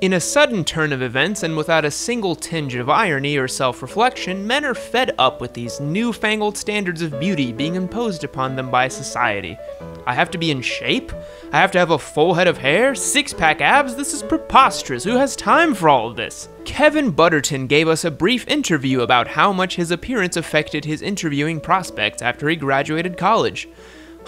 In a sudden turn of events and without a single tinge of irony or self reflection, men are fed up with these newfangled standards of beauty being imposed upon them by society. I have to be in shape? I have to have a full head of hair? Six pack abs? This is preposterous. Who has time for all of this? Kevin Butterton gave us a brief interview about how much his appearance affected his interviewing prospects after he graduated college.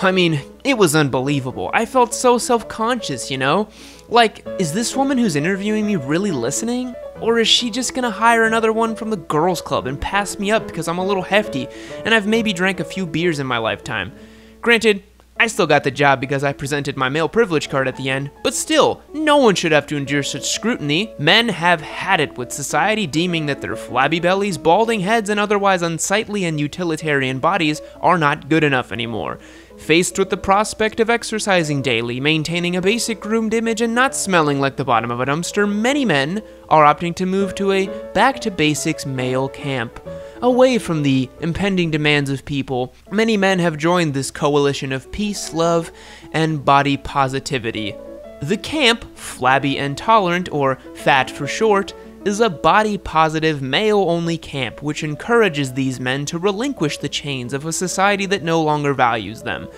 I mean, it was unbelievable. I felt so self conscious, you know? Like, is this woman who's interviewing me really listening? Or is she just gonna hire another one from the girls' club and pass me up because I'm a little hefty and I've maybe drank a few beers in my lifetime? Granted, I still got the job because I presented my male privilege card at the end, but still, no one should have to endure such scrutiny. Men have had it with society deeming that their flabby bellies, balding heads, and otherwise unsightly and utilitarian bodies are not good enough anymore. Faced with the prospect of exercising daily, maintaining a basic groomed image, and not smelling like the bottom of a dumpster, many men are opting to move to a back to basics male camp. Away from the impending demands of people, many men have joined this coalition of peace, love, and body positivity. The camp, flabby and tolerant, or fat for short, is a body positive, male only camp which encourages these men to relinquish the chains of a society that no longer values them.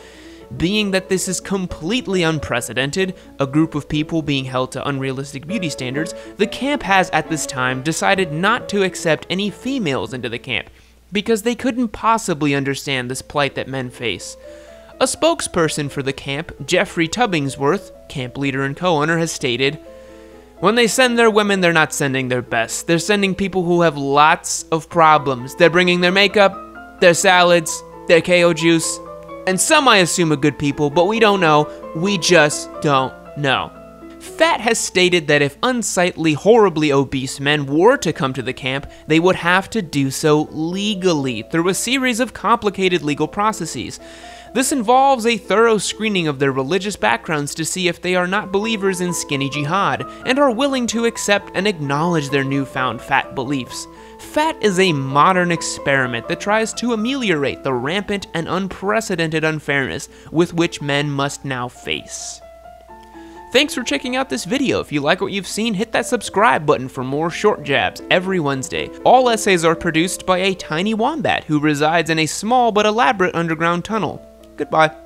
Being that this is completely unprecedented, a group of people being held to unrealistic beauty standards, the camp has at this time decided not to accept any females into the camp because they couldn't possibly understand this plight that men face. A spokesperson for the camp, Jeffrey Tubbingsworth, camp leader and co owner, has stated, when they send their women, they're not sending their best. They're sending people who have lots of problems. They're bringing their makeup, their salads, their KO juice, and some I assume are good people, but we don't know. We just don't know. Fat has stated that if unsightly, horribly obese men were to come to the camp, they would have to do so legally through a series of complicated legal processes. This involves a thorough screening of their religious backgrounds to see if they are not believers in skinny jihad and are willing to accept and acknowledge their newfound fat beliefs. Fat is a modern experiment that tries to ameliorate the rampant and unprecedented unfairness with which men must now face. Thanks for checking out this video. If you like what you've seen, hit that subscribe button for more short jabs every Wednesday. All essays are produced by a tiny wombat who resides in a small but elaborate underground tunnel. Goodbye.